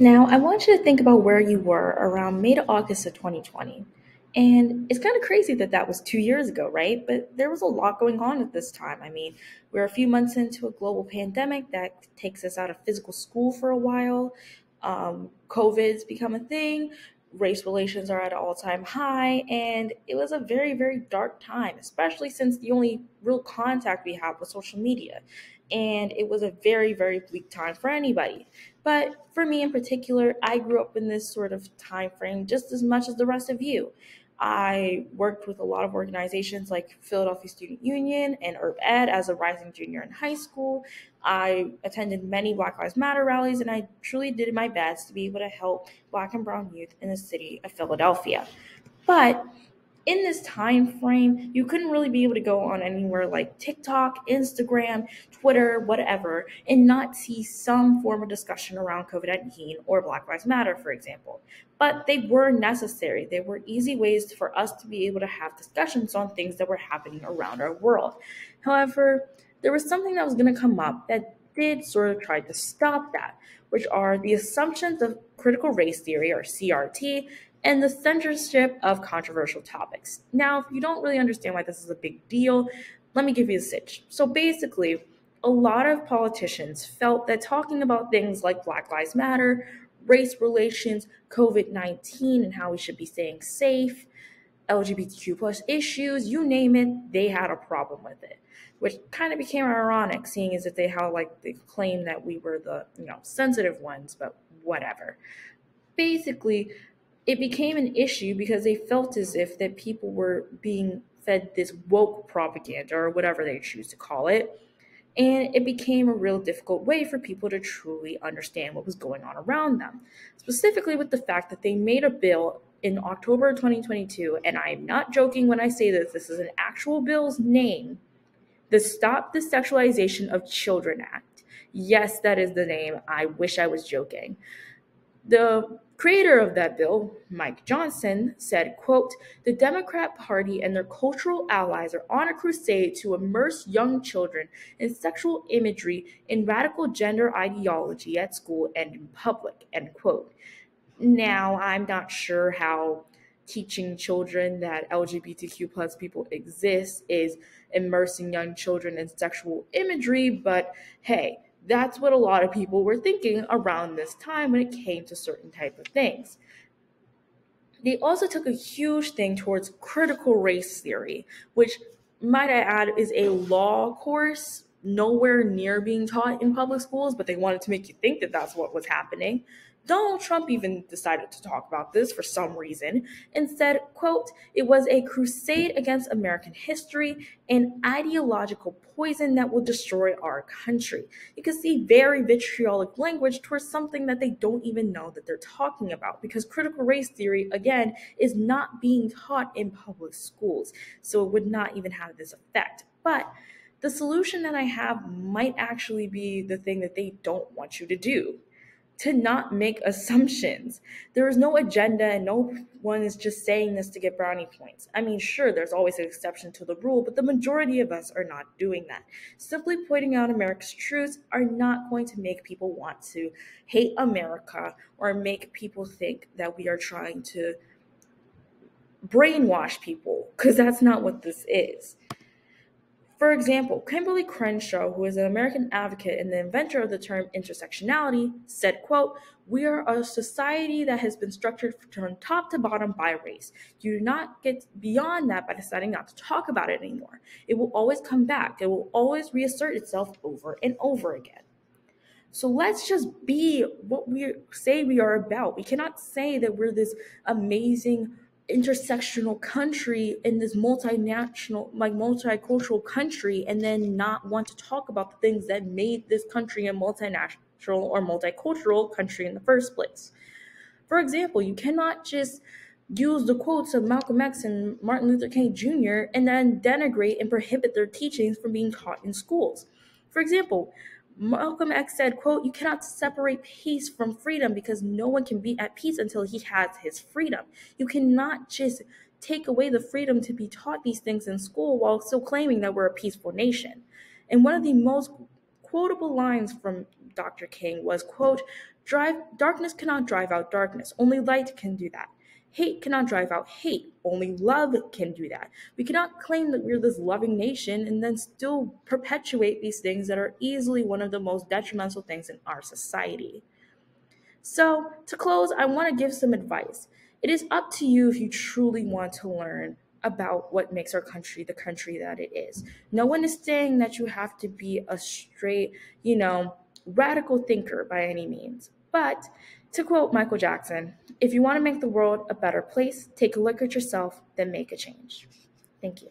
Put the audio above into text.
Now, I want you to think about where you were around May to August of 2020. And it's kind of crazy that that was two years ago, right? But there was a lot going on at this time. I mean, we're a few months into a global pandemic that takes us out of physical school for a while. Um, COVID's become a thing. Race relations are at an all time high. And it was a very, very dark time, especially since the only real contact we have was social media. And it was a very, very bleak time for anybody. But for me in particular, I grew up in this sort of time frame just as much as the rest of you. I worked with a lot of organizations like Philadelphia Student Union and Herb Ed as a rising junior in high school. I attended many Black Lives Matter rallies, and I truly did my best to be able to help Black and Brown youth in the city of Philadelphia. But in this time frame, you couldn't really be able to go on anywhere like TikTok, Instagram, Twitter, whatever, and not see some form of discussion around COVID 19 or Black Lives Matter, for example. But they were necessary. They were easy ways for us to be able to have discussions on things that were happening around our world. However, there was something that was going to come up that did sort of try to stop that, which are the assumptions of critical race theory, or CRT, and the censorship of controversial topics. Now, if you don't really understand why this is a big deal, let me give you a sitch. So basically, a lot of politicians felt that talking about things like Black Lives Matter, race relations, COVID 19, and how we should be staying safe, LGBTQ plus issues, you name it, they had a problem with it. Which kind of became ironic, seeing as if they had like they claimed that we were the you know sensitive ones, but whatever. Basically, it became an issue because they felt as if that people were being fed this woke propaganda or whatever they choose to call it. And it became a real difficult way for people to truly understand what was going on around them specifically with the fact that they made a bill in October 2022 and I am not joking when I say this this is an actual bill's name the Stop the Sexualization of Children Act. Yes that is the name. I wish I was joking the creator of that bill, Mike Johnson, said, quote, "The Democrat Party and their cultural allies are on a crusade to immerse young children in sexual imagery and radical gender ideology at school and in public." End quote. Now, I'm not sure how teaching children that LGBTQ plus people exist is immersing young children in sexual imagery, but hey, that's what a lot of people were thinking around this time when it came to certain type of things. They also took a huge thing towards critical race theory, which might I add is a law course nowhere near being taught in public schools, but they wanted to make you think that that's what was happening. Donald Trump even decided to talk about this for some reason and said, quote, it was a crusade against American history and ideological poison that will destroy our country. You can see very vitriolic language towards something that they don't even know that they're talking about because critical race theory, again, is not being taught in public schools. So it would not even have this effect. But the solution that I have might actually be the thing that they don't want you to do to not make assumptions. There is no agenda, and no one is just saying this to get brownie points. I mean, sure, there's always an exception to the rule, but the majority of us are not doing that. Simply pointing out America's truths are not going to make people want to hate America or make people think that we are trying to brainwash people, because that's not what this is. For example, Kimberlé Crenshaw, who is an American advocate and the inventor of the term intersectionality, said, quote, We are a society that has been structured from top to bottom by race. You do not get beyond that by deciding not to talk about it anymore. It will always come back. It will always reassert itself over and over again. So let's just be what we say we are about. We cannot say that we're this amazing intersectional country in this multinational like multicultural country and then not want to talk about the things that made this country a multinational or multicultural country in the first place. For example you cannot just use the quotes of malcolm x and martin luther king jr and then denigrate and prohibit their teachings from being taught in schools. For example Malcolm X said, quote, you cannot separate peace from freedom because no one can be at peace until he has his freedom. You cannot just take away the freedom to be taught these things in school while still claiming that we're a peaceful nation. And one of the most quotable lines from Dr. King was, quote, drive darkness cannot drive out darkness. Only light can do that. Hate cannot drive out hate. Only love can do that. We cannot claim that we're this loving nation and then still perpetuate these things that are easily one of the most detrimental things in our society. So, to close, I want to give some advice. It is up to you if you truly want to learn about what makes our country the country that it is. No one is saying that you have to be a straight, you know, radical thinker by any means. But to quote Michael Jackson, if you want to make the world a better place, take a look at yourself, then make a change. Thank you.